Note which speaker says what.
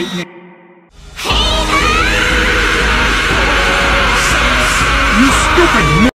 Speaker 1: You stupid